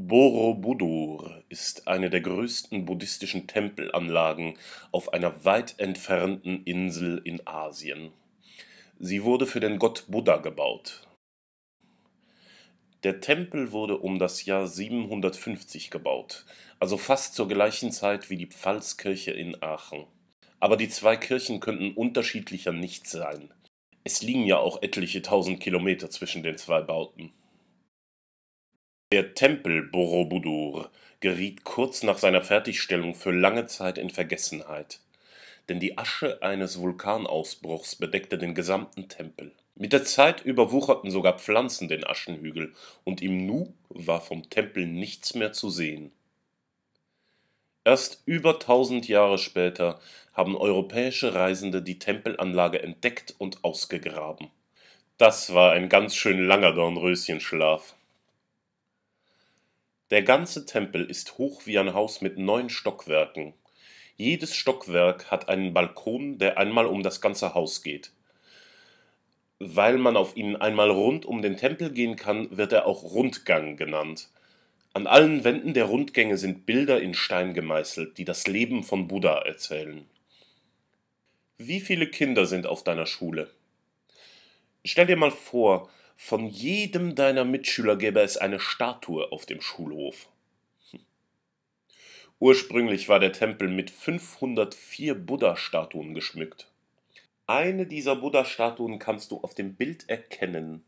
Borobudur ist eine der größten buddhistischen Tempelanlagen auf einer weit entfernten Insel in Asien. Sie wurde für den Gott Buddha gebaut. Der Tempel wurde um das Jahr 750 gebaut, also fast zur gleichen Zeit wie die Pfalzkirche in Aachen. Aber die zwei Kirchen könnten unterschiedlicher nicht sein. Es liegen ja auch etliche tausend Kilometer zwischen den zwei Bauten. Der Tempel Borobudur geriet kurz nach seiner Fertigstellung für lange Zeit in Vergessenheit, denn die Asche eines Vulkanausbruchs bedeckte den gesamten Tempel. Mit der Zeit überwucherten sogar Pflanzen den Aschenhügel, und im Nu war vom Tempel nichts mehr zu sehen. Erst über tausend Jahre später haben europäische Reisende die Tempelanlage entdeckt und ausgegraben. Das war ein ganz schön langer Dornröschenschlaf. Der ganze Tempel ist hoch wie ein Haus mit neun Stockwerken. Jedes Stockwerk hat einen Balkon, der einmal um das ganze Haus geht. Weil man auf ihnen einmal rund um den Tempel gehen kann, wird er auch Rundgang genannt. An allen Wänden der Rundgänge sind Bilder in Stein gemeißelt, die das Leben von Buddha erzählen. Wie viele Kinder sind auf deiner Schule? Stell dir mal vor, von jedem deiner Mitschüler gäbe es eine Statue auf dem Schulhof. Ursprünglich war der Tempel mit 504 Buddha-Statuen geschmückt. Eine dieser Buddha-Statuen kannst du auf dem Bild erkennen.